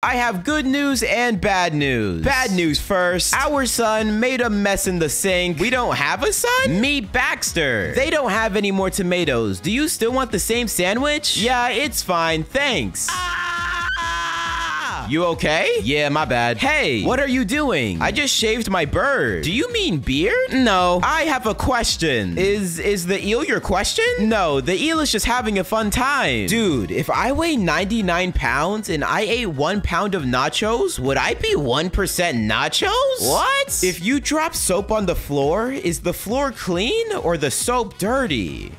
I have good news and bad news. Bad news first. Our son made a mess in the sink. We don't have a son? Meet Baxter. They don't have any more tomatoes. Do you still want the same sandwich? Yeah, it's fine. Thanks. Ah. You okay? Yeah, my bad. Hey, what are you doing? I just shaved my bird. Do you mean beard? No. I have a question. Is is the eel your question? No, the eel is just having a fun time. Dude, if I weigh 99 pounds and I ate one pound of nachos, would I be 1% nachos? What? If you drop soap on the floor, is the floor clean or the soap dirty?